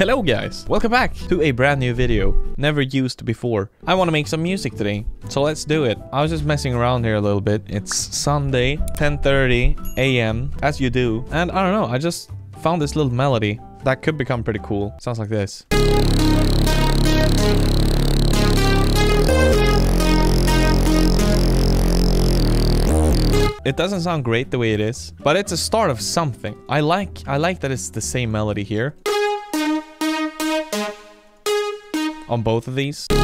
Hello guys, welcome back to a brand new video, never used before. I want to make some music today, so let's do it. I was just messing around here a little bit. It's Sunday, 10.30 a.m., as you do. And I don't know, I just found this little melody that could become pretty cool. Sounds like this. It doesn't sound great the way it is, but it's a start of something. I like I like that it's the same melody here. On both of these. I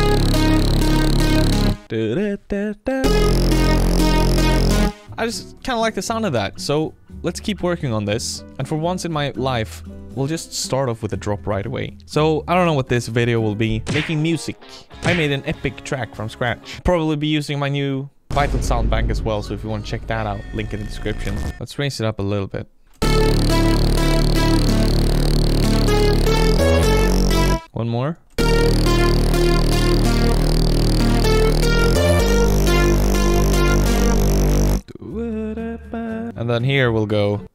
just kind of like the sound of that, so let's keep working on this. And for once in my life, we'll just start off with a drop right away. So I don't know what this video will be. Making music. I made an epic track from scratch. Probably be using my new Vital Sound Bank as well, so if you want to check that out, link in the description. Let's raise it up a little bit. One more. And then here we'll go.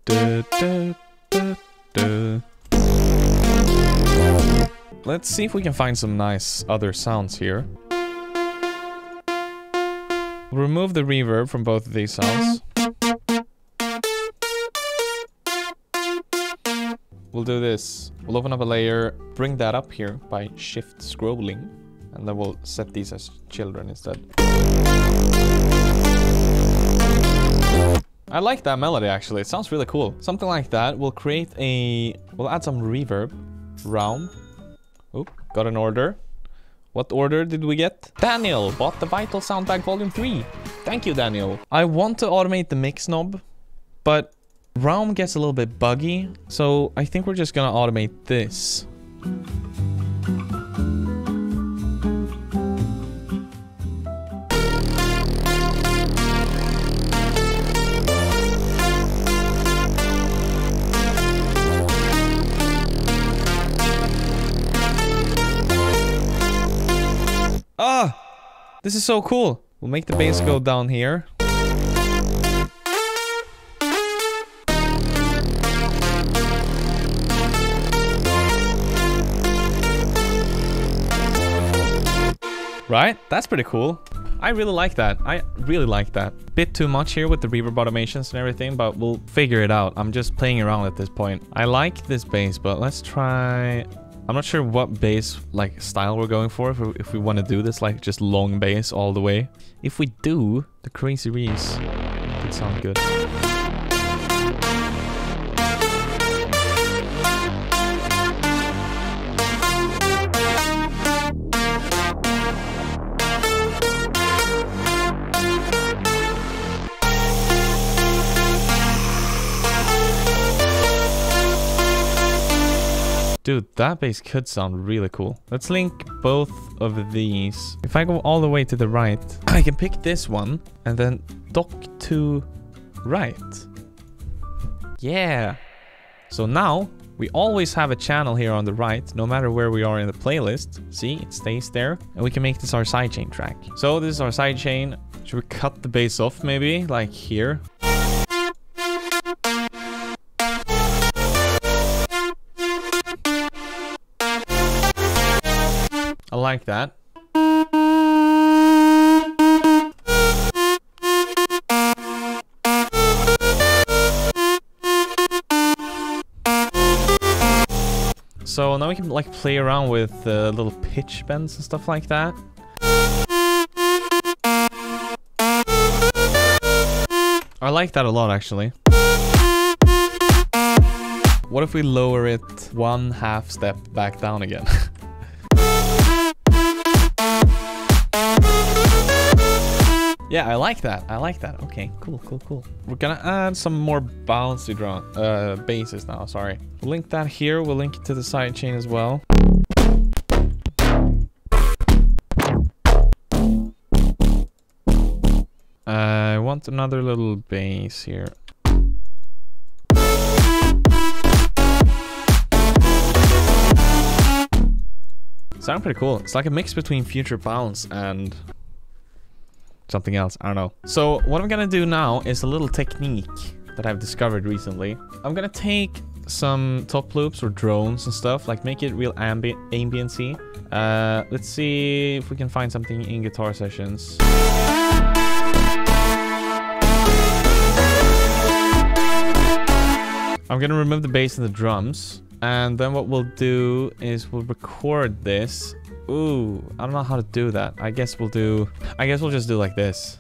Let's see if we can find some nice other sounds here. Remove the reverb from both of these sounds. We'll do this. We'll open up a layer, bring that up here by shift scrolling, and then we'll set these as children instead. I like that melody actually, it sounds really cool. Something like that, we'll create a... We'll add some reverb. Round. Oop, got an order. What order did we get? Daniel bought the Vital Sound Bank Volume 3. Thank you, Daniel. I want to automate the mix knob, but Realm gets a little bit buggy, so I think we're just gonna automate this. Ah! This is so cool. We'll make the bass go down here. Right? That's pretty cool. I really like that. I really like that. Bit too much here with the reverb automations and everything, but we'll figure it out. I'm just playing around at this point. I like this bass, but let's try I'm not sure what bass like style we're going for if we, if we want to do this like just long bass all the way. If we do, the Crazy Reese could sound good. Dude, that bass could sound really cool. Let's link both of these. If I go all the way to the right, I can pick this one and then dock to right. Yeah. So now we always have a channel here on the right, no matter where we are in the playlist. See, it stays there. And we can make this our sidechain track. So this is our sidechain. Should we cut the bass off maybe, like here? Like that. So now we can like play around with uh, little pitch bends and stuff like that. I like that a lot actually. What if we lower it one half step back down again? Yeah, I like that. I like that. Okay, cool, cool, cool. We're gonna add some more bouncy drum, uh, bases now, sorry. We'll link that here. We'll link it to the sidechain as well. I want another little bass here. Sound pretty cool. It's like a mix between Future Bounce and something else. I don't know. So what I'm gonna do now is a little technique that I've discovered recently. I'm gonna take some top loops or drones and stuff. Like make it real ambi ambiency. Uh, let's see if we can find something in guitar sessions. I'm gonna remove the bass and the drums. And then what we'll do is we'll record this. Ooh, I don't know how to do that. I guess we'll do... I guess we'll just do like this.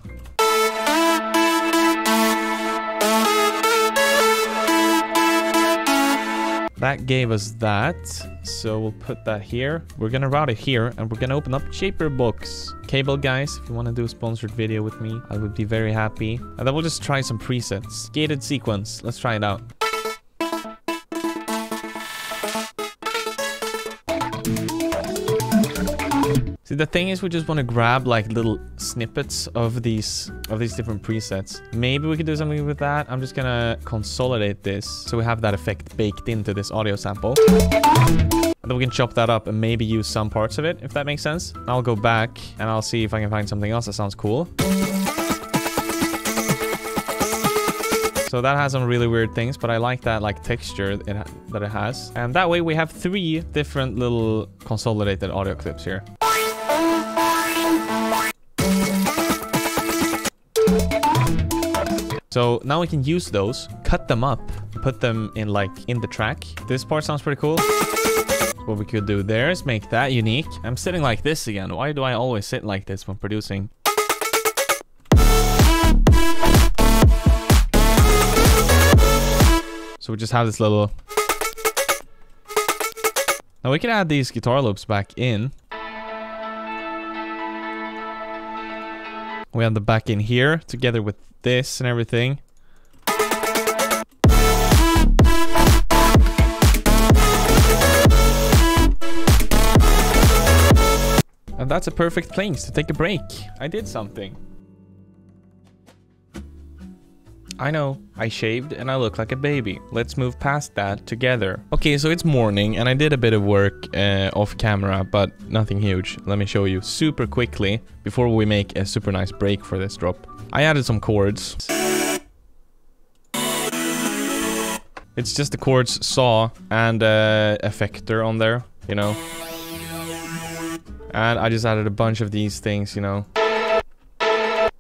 That gave us that. So we'll put that here. We're gonna route it here and we're gonna open up Shaper Box. Cable guys, if you want to do a sponsored video with me, I would be very happy. And then we'll just try some presets. Gated sequence. Let's try it out. See, the thing is we just want to grab like little snippets of these of these different presets. Maybe we could do something with that. I'm just gonna consolidate this so we have that effect baked into this audio sample. And then we can chop that up and maybe use some parts of it, if that makes sense. I'll go back and I'll see if I can find something else that sounds cool. So that has some really weird things, but I like that like texture it that it has. And that way we have three different little consolidated audio clips here. So now we can use those, cut them up, put them in like in the track. This part sounds pretty cool. What we could do there is make that unique. I'm sitting like this again. Why do I always sit like this when producing? So we just have this little... Now we can add these guitar loops back in. We have the back in here together with this and everything. And that's a perfect place to take a break. I did something. I know, I shaved and I look like a baby. Let's move past that together. Okay, so it's morning and I did a bit of work uh, off camera, but nothing huge. Let me show you super quickly before we make a super nice break for this drop. I added some chords. It's just the chords saw and uh, effector on there, you know. And I just added a bunch of these things, you know.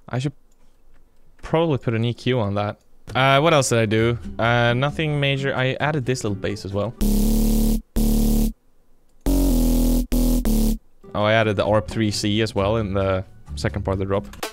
I should probably put an EQ on that. Uh, what else did I do? Uh, nothing major. I added this little bass as well. Oh, I added the ARP3C as well in the second part of the drop.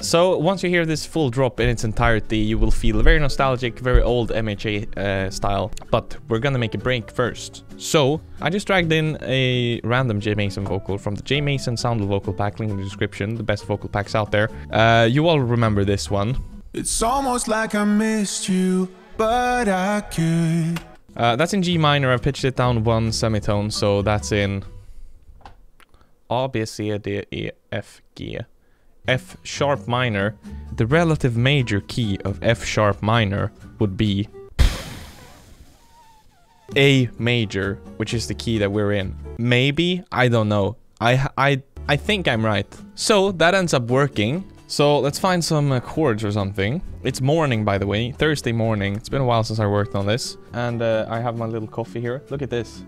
So once you hear this full drop in its entirety, you will feel very nostalgic, very old MHA uh, style. But we're gonna make a break first. So I just dragged in a random J Mason vocal from the J Mason Sound Vocal Pack, link in the description, the best vocal packs out there. Uh, you all remember this one. It's almost like I missed you, but I could. Uh, that's in G minor. I pitched it down one semitone, so that's in A, B, C, D, E, F, G. F sharp minor, the relative major key of F sharp minor would be A major, which is the key that we're in. Maybe, I don't know. I, I, I think I'm right. So that ends up working. So let's find some uh, chords or something. It's morning, by the way, Thursday morning. It's been a while since I worked on this. And uh, I have my little coffee here. Look at this.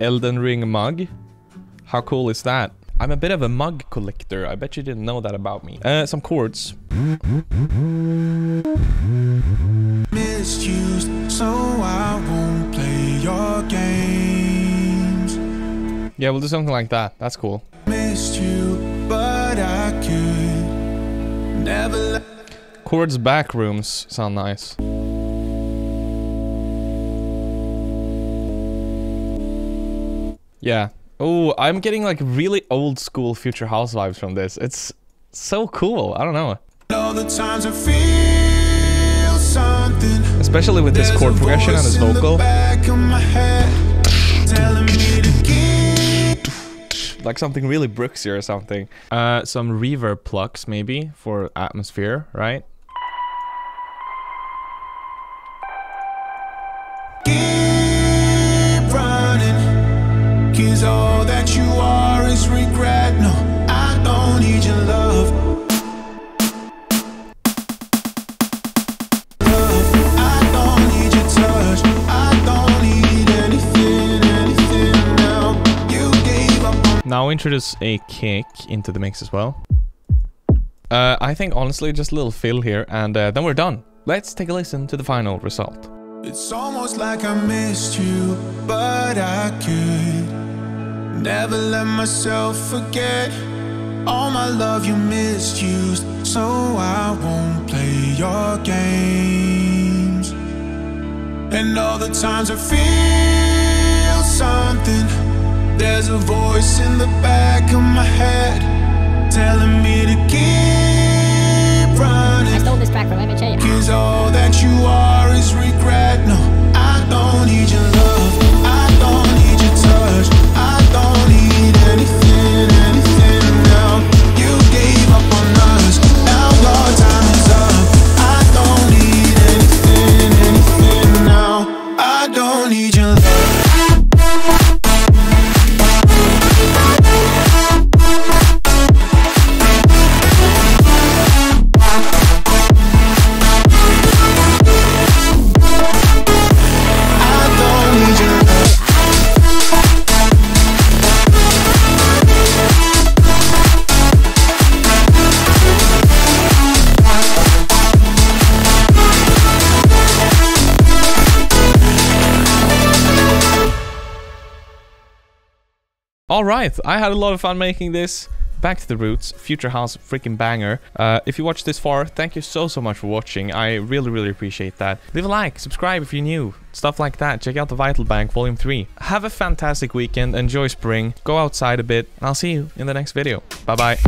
Elden Ring mug. How cool is that? I'm a bit of a mug collector. I bet you didn't know that about me. Uh, some chords. Misused, so I won't play your games. Yeah, we'll do something like that. That's cool. You, but I could never Chords back rooms sound nice. Yeah, Oh, I'm getting like really old school Future House vibes from this. It's so cool. I don't know. Especially with this chord progression and this vocal. Like something really Brooksy or something. Uh, some reverb plucks maybe for atmosphere, right? Now introduce a kick into the mix as well. Uh, I think honestly just a little fill here and uh, then we're done. Let's take a listen to the final result. It's almost like I missed you, but I could never let myself forget all my love you misused, so I won't play your games. And all the times I feel something, there's a voice in the back of my head telling me to keep running. I stole this track from MHA. Cause all that you are is regret. No, I don't need your love. All right, I had a lot of fun making this. Back to the roots, Future House freaking banger. Uh, if you watched this far, thank you so, so much for watching. I really, really appreciate that. Leave a like, subscribe if you're new, stuff like that. Check out the Vital Bank Volume 3. Have a fantastic weekend, enjoy spring, go outside a bit, and I'll see you in the next video. Bye-bye.